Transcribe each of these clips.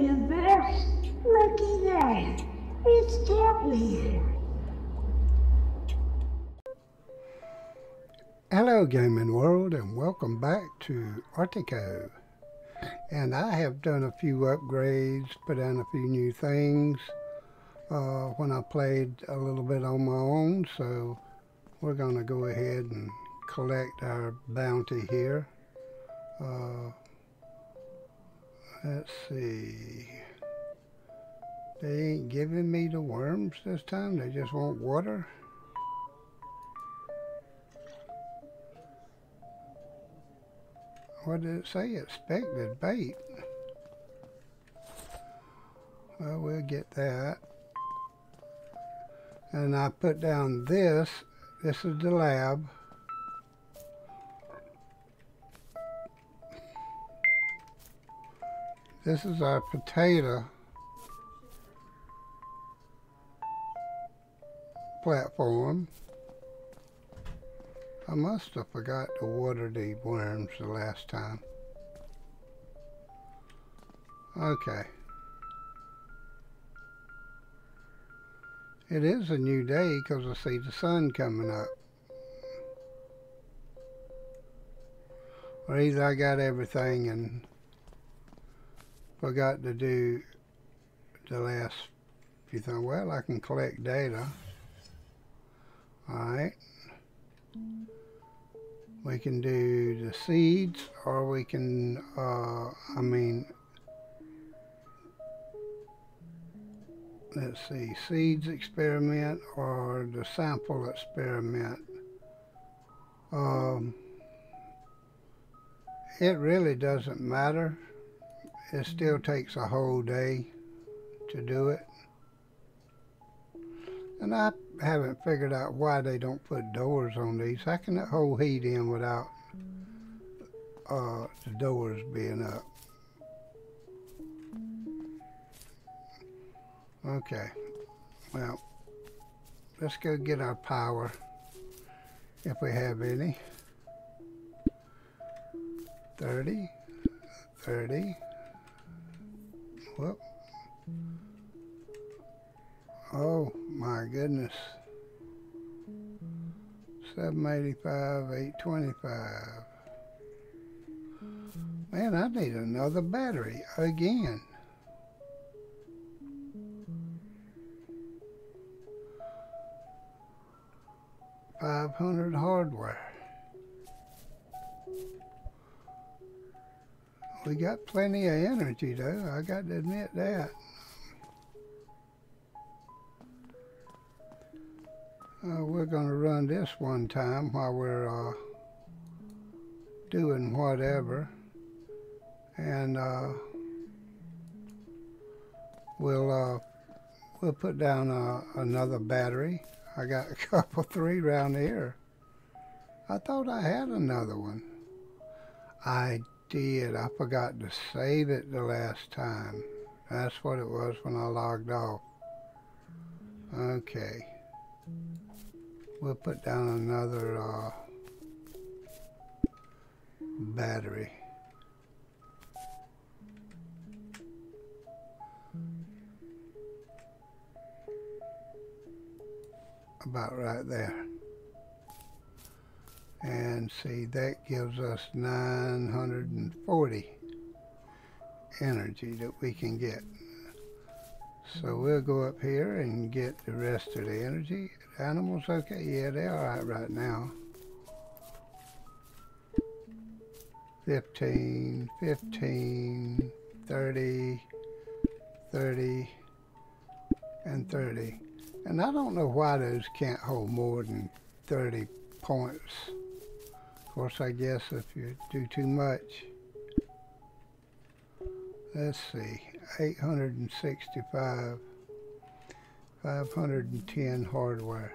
reverse. Looky there. It's Debbie. Hello gaming world and welcome back to Arctico. And I have done a few upgrades, put in a few new things uh, when I played a little bit on my own. So we're going to go ahead and collect our bounty here. Uh, let's see. They ain't giving me the worms this time. They just want water. What did it say? Expected bait. Well, we'll get that. And I put down this. This is the lab. This is our potato platform. I must have forgot to water the worms the last time. Okay. It is a new day because I see the sun coming up. Or either I got everything and forgot to do the last few things. Well, I can collect data. Alright. We can do the seeds or we can, uh, I mean, let's see, seeds experiment or the sample experiment. Um, it really doesn't matter it still takes a whole day to do it. And I haven't figured out why they don't put doors on these. How can that hold heat in without uh, the doors being up? Okay, well, let's go get our power, if we have any. 30, 30, Whoop. Oh my goodness. 785, 825. Man, I need another battery again. Five hundred hardware. We got plenty of energy though, I got to admit that. Uh, we're going to run this one time while we're uh, doing whatever. And uh, we'll uh, we'll put down uh, another battery. I got a couple, three around here. I thought I had another one. I did. I forgot to save it the last time. That's what it was when I logged off. Okay. We'll put down another uh, battery. About right there and see that gives us 940 energy that we can get. So we'll go up here and get the rest of the energy. Animals okay yeah they're all right right now. 15 15 30 30 and 30 and I don't know why those can't hold more than 30 points course, I guess if you do too much, let's see, 865, 510 hardware.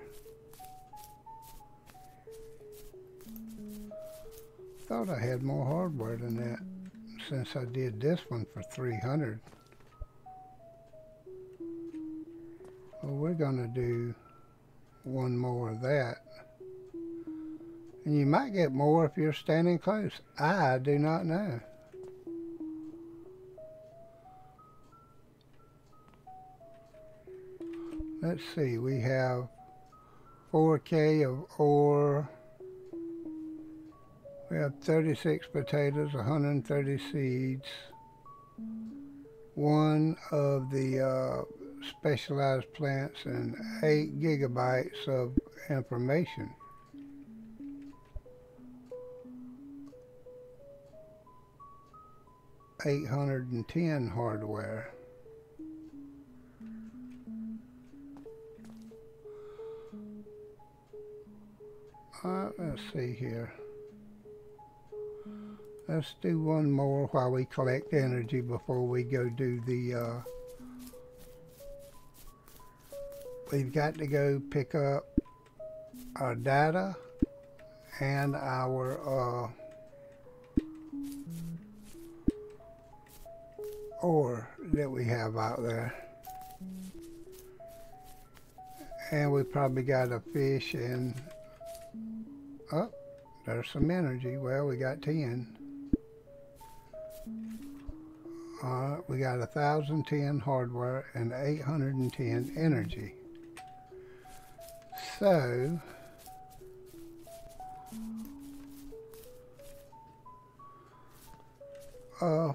Thought I had more hardware than that since I did this one for 300. Well, we're going to do one more of that. And you might get more if you're standing close. I do not know. Let's see, we have 4K of ore. We have 36 potatoes, 130 seeds. One of the uh, specialized plants and 8 gigabytes of information. Eight hundred and ten hardware. Uh, let's see here. Let's do one more while we collect energy before we go do the, uh, we've got to go pick up our data and our, uh, ore that we have out there. And we probably got a fish and Oh, there's some energy. Well, we got 10. Uh, we got 1,010 hardware and 810 energy. So, uh,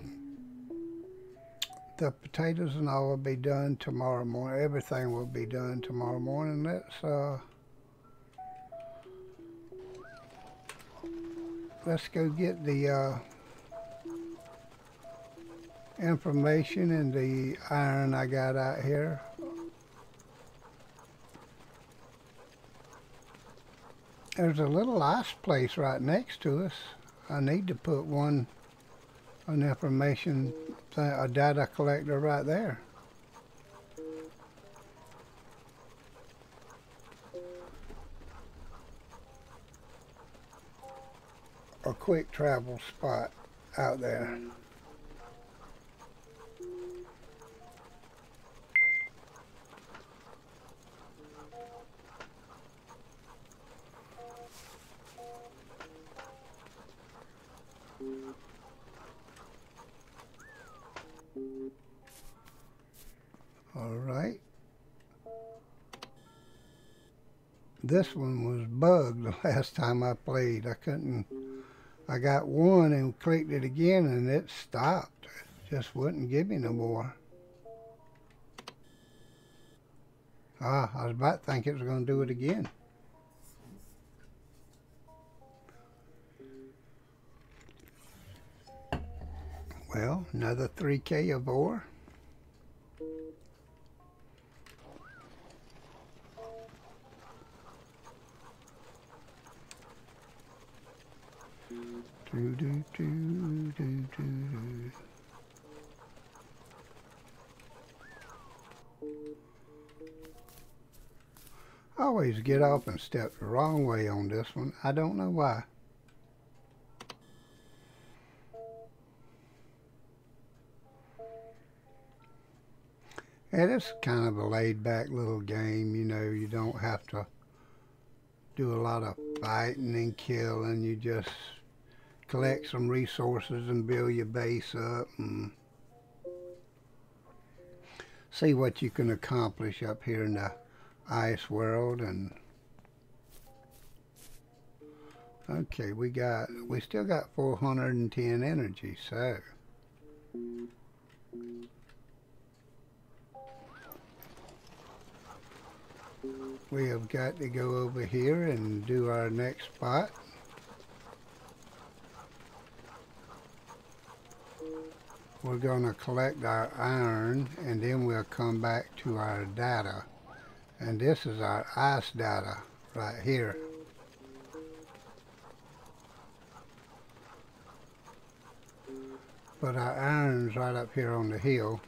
the potatoes and all will be done tomorrow morning. Everything will be done tomorrow morning. Let's, uh, let's go get the uh, information and the iron I got out here. There's a little ice place right next to us. I need to put one an information a data collector right there. a quick travel spot out there. All right. This one was bugged the last time I played. I couldn't I got one and clicked it again and it stopped. It just wouldn't give me no more. Ah, I was about to think it was going to do it again. Well, another 3K of ore. Do, do, do, do, I always get off and step the wrong way on this one. I don't know why. And it's kind of a laid back little game, you know, you don't have to do a lot of fighting and killing, you just collect some resources and build your base up and see what you can accomplish up here in the ice world and okay we got we still got 410 energy so. We have got to go over here and do our next spot we're going to collect our iron and then we'll come back to our data. And this is our ice data right here. But our iron's right up here on the hill.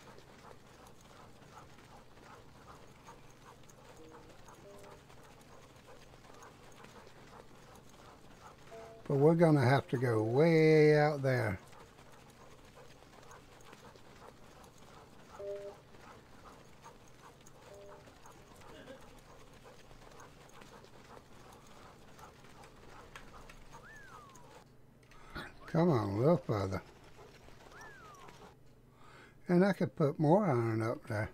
But we're going to have to go way out there Come on, a little further. And I could put more iron up there.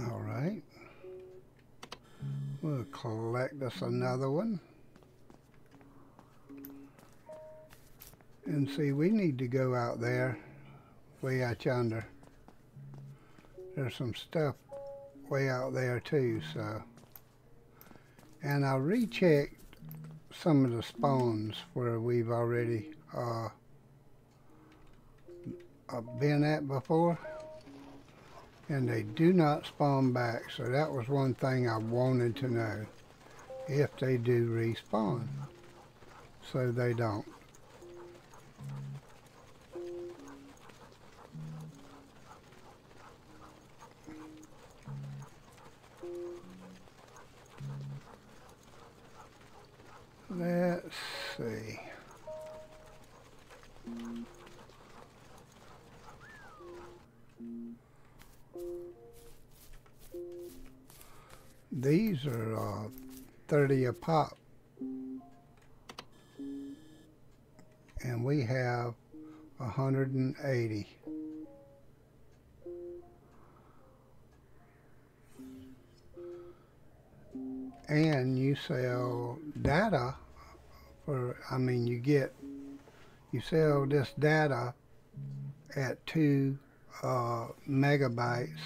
All right. We'll collect us another one. And see, we need to go out there, way out yonder. There's some stuff way out there too, so. And I rechecked some of the spawns where we've already uh, uh, been at before. And they do not spawn back, so that was one thing I wanted to know. If they do respawn. So they don't. These are uh, 30 a pop. And we have 180. and you sell data for, I mean, you get, you sell this data at two uh, megabytes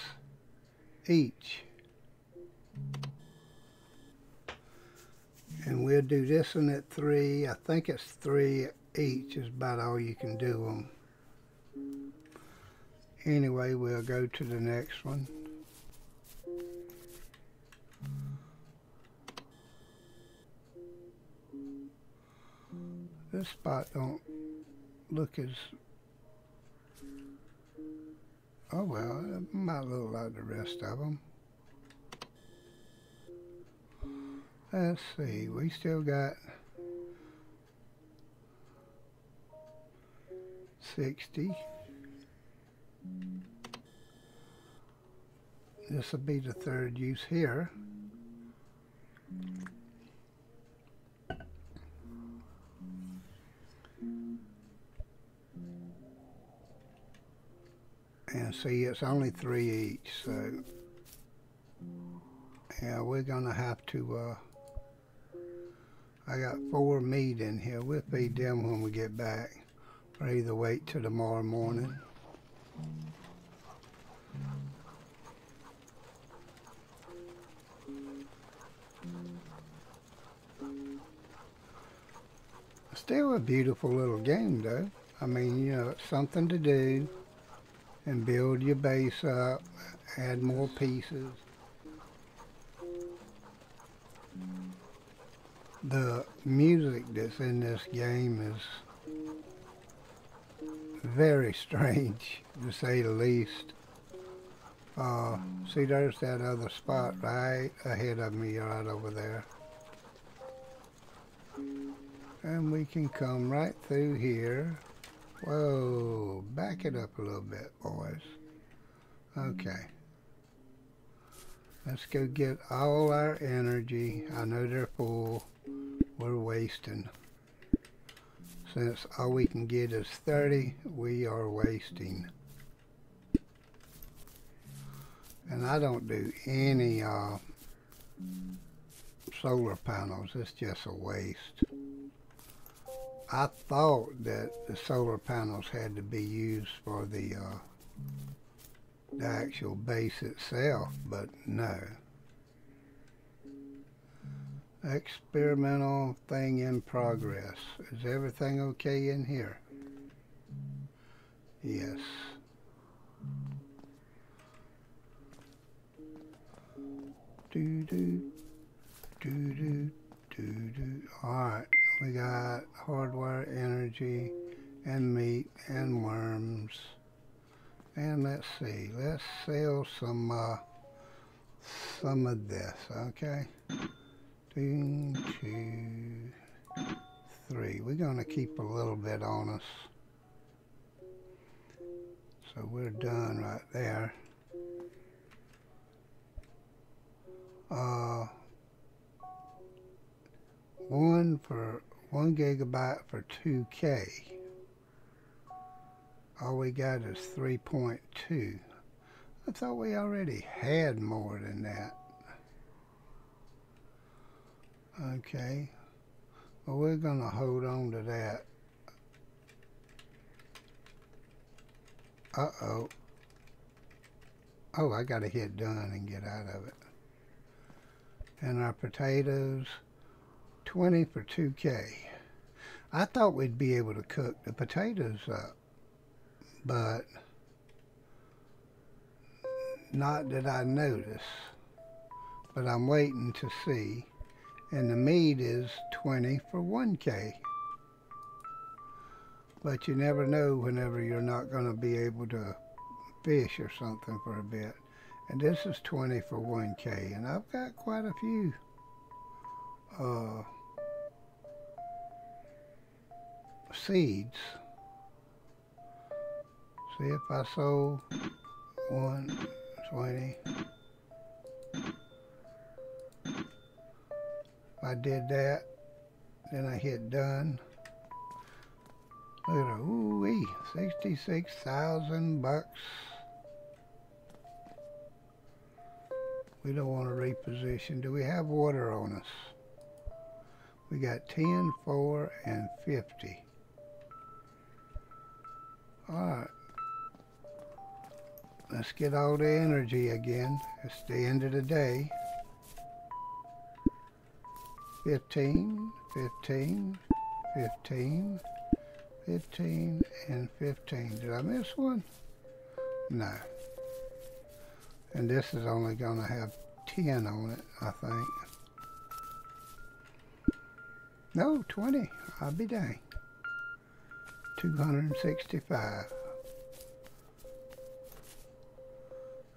each. And we'll do this one at three. I think it's three each is about all you can do them. Anyway, we'll go to the next one. This spot don't look as oh well it might look like the rest of them let's see we still got 60 this will be the third use here And see, it's only three each, so yeah, we're gonna have to. Uh, I got four meat in here. We'll feed them when we get back, or either wait till tomorrow morning. Still a beautiful little game, though. I mean, you know, it's something to do and build your base up, add more pieces. The music that's in this game is very strange, to say the least. Uh, see, there's that other spot right ahead of me, right over there. And we can come right through here Whoa, back it up a little bit, boys. Okay. Let's go get all our energy. I know they're full. We're wasting. Since all we can get is 30, we are wasting. And I don't do any uh, solar panels. It's just a waste. I thought that the solar panels had to be used for the uh, the actual base itself, but no. Experimental thing in progress. Is everything okay in here? Yes. Do do do do do do. All right we got hardware energy and meat and worms and let's see let's sell some uh, some of this okay two two three we're gonna keep a little bit on us so we're done right there uh, one for one gigabyte for 2K. All we got is 3.2. I thought we already had more than that. Okay. Well, we're going to hold on to that. Uh-oh. Oh, I got to hit done and get out of it. And our potatoes, 20 for 2K. I thought we'd be able to cook the potatoes up, but not that I notice. But I'm waiting to see. And the meat is 20 for 1K. But you never know whenever you're not going to be able to fish or something for a bit. And this is 20 for 1K. And I've got quite a few uh, seeds. See if I sold one, 20. I did that, then I hit done. Look at that, ooh wee, 66,000 bucks. We don't want to reposition. Do we have water on us? We got 10, 4, and 50. Alright. Let's get all the energy again. It's the end of the day. 15, 15, 15, 15, and 15. Did I miss one? No. And this is only going to have 10 on it, I think. No, 20. I'll be dang. 265.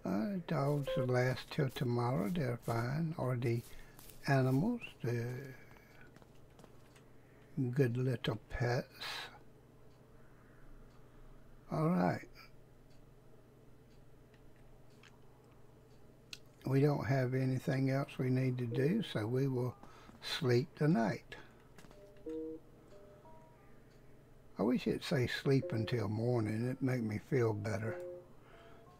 Uh, dogs will last till tomorrow. They're fine. Or the animals, the good little pets. All right. We don't have anything else we need to do, so we will sleep tonight. I wish it'd say sleep until morning. It'd make me feel better.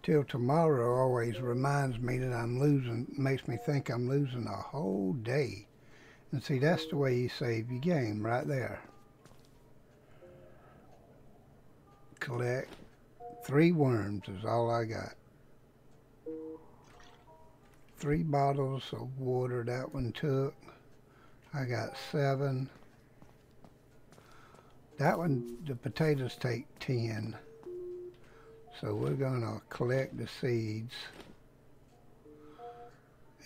Till tomorrow always reminds me that I'm losing, makes me think I'm losing a whole day. And see, that's the way you save your game, right there. Collect three worms is all I got. Three bottles of water that one took. I got seven. That one, the potatoes take 10. So we're going to collect the seeds.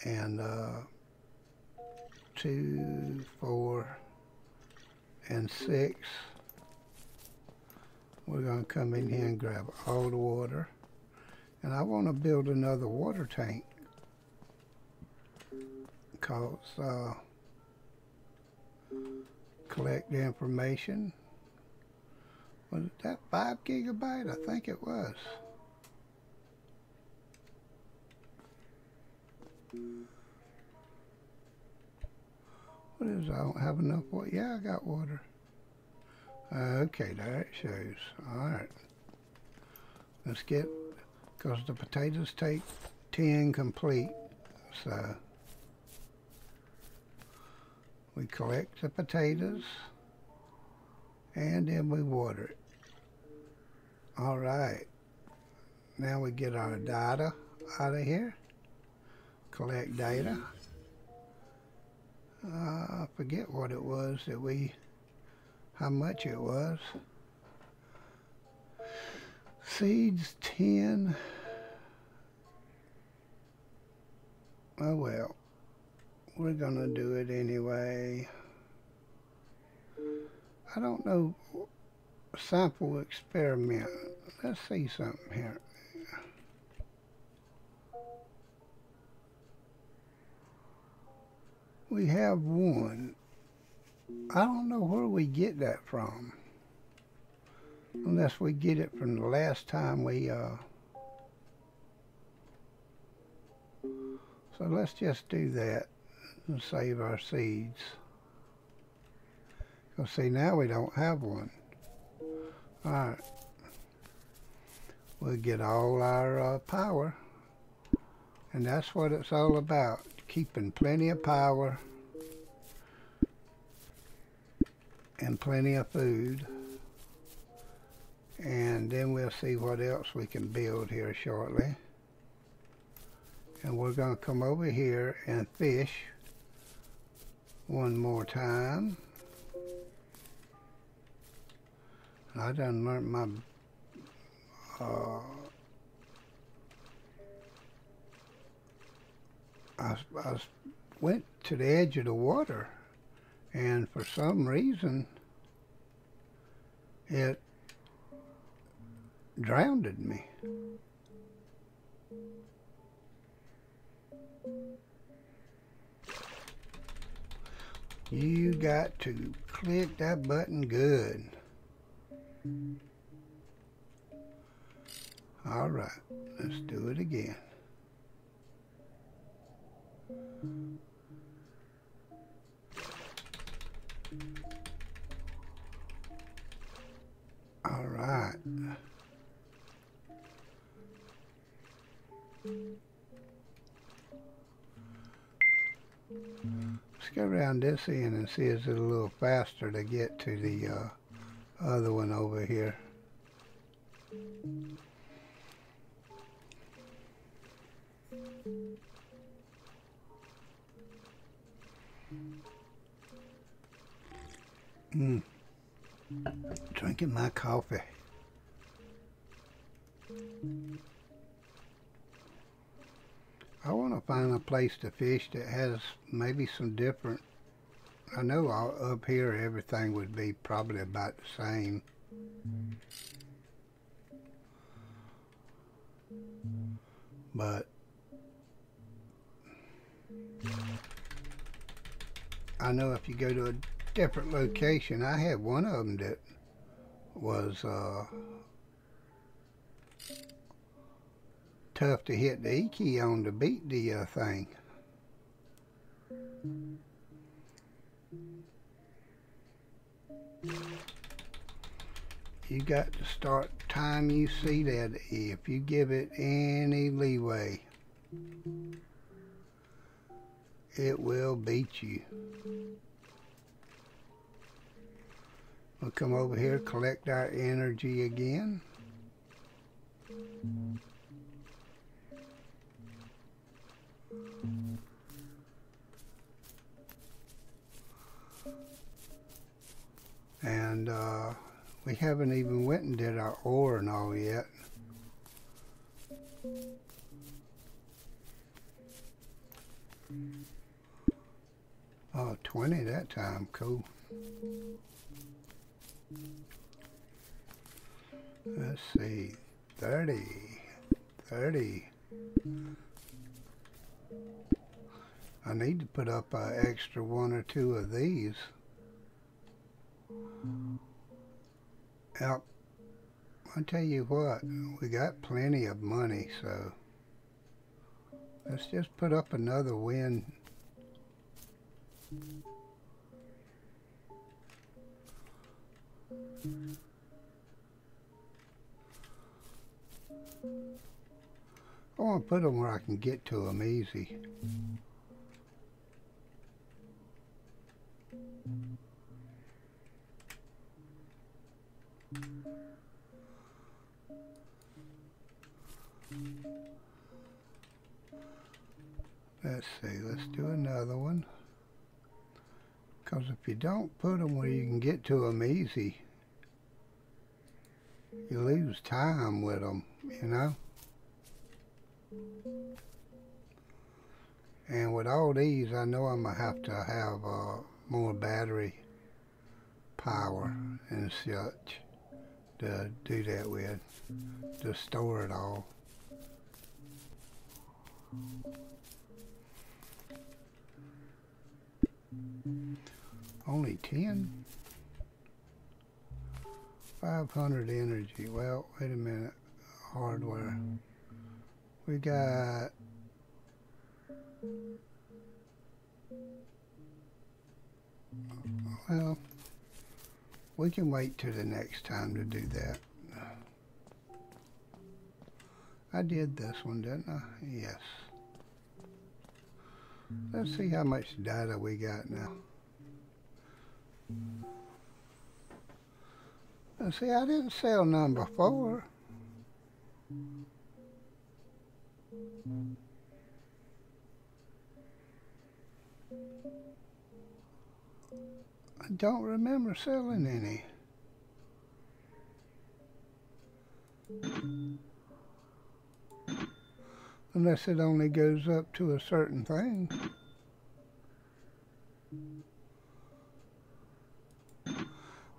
And uh, two, four, and six. We're going to come in here and grab all the water. And I want to build another water tank. Because uh, collect the information was that 5 gigabyte? I think it was. What is, I don't have enough water. Yeah, I got water. Uh, okay, there it shows. Alright. Let's get, because the potatoes take 10 complete, so we collect the potatoes and then we water it. All right. Now we get our data out of here. Collect data. Uh, I forget what it was that we, how much it was. Seeds 10. Oh well, we're gonna do it anyway. I don't know, sample experiment. Let's see something here. We have one. I don't know where we get that from. Unless we get it from the last time we, uh, so let's just do that and save our seeds. Well, see, now we don't have one. All right. We'll get all our uh, power. And that's what it's all about. Keeping plenty of power and plenty of food. And then we'll see what else we can build here shortly. And we're going to come over here and fish one more time. I done learned my uh, I, I went to the edge of the water and for some reason it drowned me. You got to click that button good. All right, let's do it again. All right. Let's go around this end and see if it's a little faster to get to the uh, other one over here. Mm. Drinking my coffee. I want to find a place to fish that has maybe some different I know all, up here everything would be probably about the same. But I know if you go to a different location, I had one of them that was uh, tough to hit the E key on to beat the uh, thing. You got to start time you see that if you give it any leeway, it will beat you. We'll come over here, collect our energy again. And uh, we haven't even went and did our ore and all yet. Oh, 20 that time, cool. Let's see, 30, 30. I need to put up an extra one or two of these. Yep. I tell you what, we got plenty of money, so let's just put up another win. I want to put them where I can get to them easy. Let's see, let's do another one. Because if you don't put them where you can get to them easy, you lose time with them, you know? And with all these, I know I'm going to have to have uh, more battery power and such to do that with, to store it all. Only 10? 500 energy. Well, wait a minute. Hardware. We got... Well, we can wait till the next time to do that. I did this one, didn't I? Yes. Let's see how much data we got now. Uh, See, I didn't sell none before. I don't remember selling any. Unless it only goes up to a certain thing.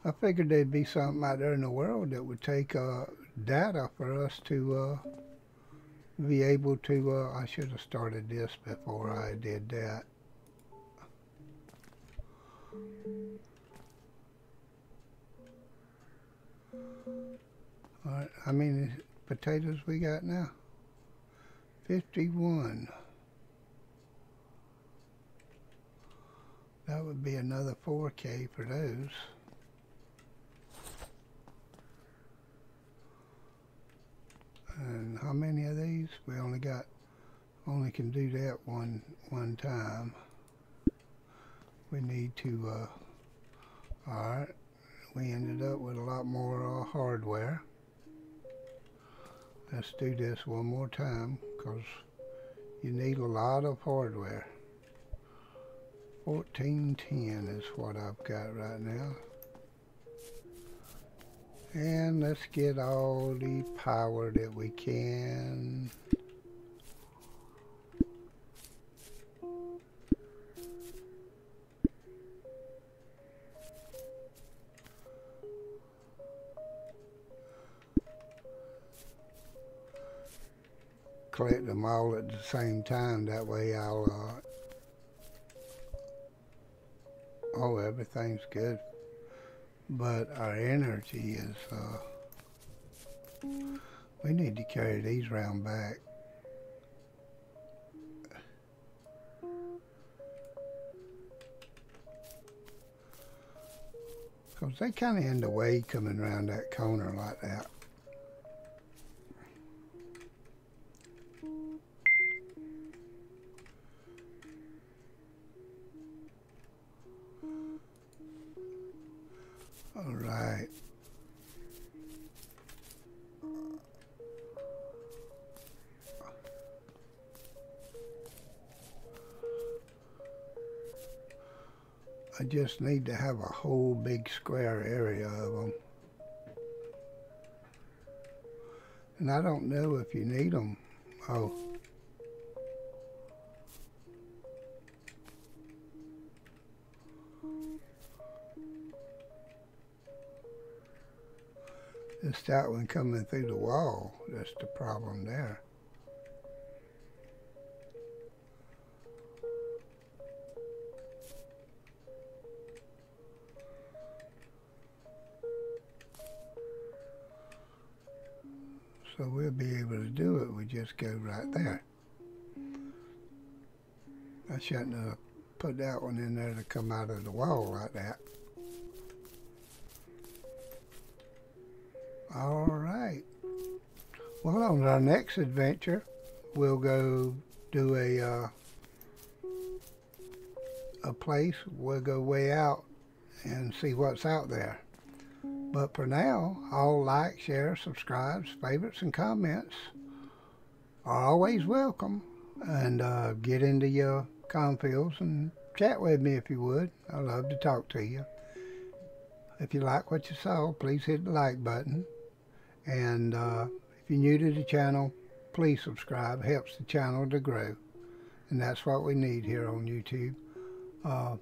I figured there'd be something out there in the world that would take uh, data for us to uh, be able to. Uh, I should have started this before I did that. Right, how many potatoes we got now? 51. That would be another 4K for those. And how many of these? We only got, only can do that one, one time. We need to, uh, alright, we ended up with a lot more uh, hardware. Let's do this one more time because you need a lot of hardware. 1410 is what I've got right now. And let's get all the power that we can. Collect them all at the same time. That way I'll, uh, oh, everything's good. But our energy is, uh, we need to carry these round back. Because they kind of in the way coming around that corner like that. I just need to have a whole big square area of them. And I don't know if you need them. Oh. It's that one coming through the wall. That's the problem there. Just go right there. I shouldn't have put that one in there to come out of the wall like that. All right. Well, on our next adventure, we'll go do a uh, a place. We'll go way out and see what's out there. But for now, all like, share, subscribe, favorites, and comments always welcome. And uh, get into your confills and chat with me if you would. I love to talk to you. If you like what you saw, please hit the like button. And uh, if you're new to the channel, please subscribe. It helps the channel to grow. And that's what we need here on YouTube. Uh,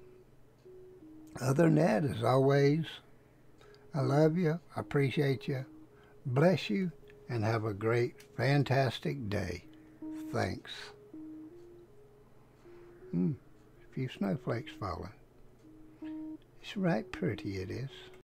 other than that, as always, I love you. I appreciate you. Bless you. And have a great, fantastic day. Thanks. Hmm, a few snowflakes falling. It's right pretty it is.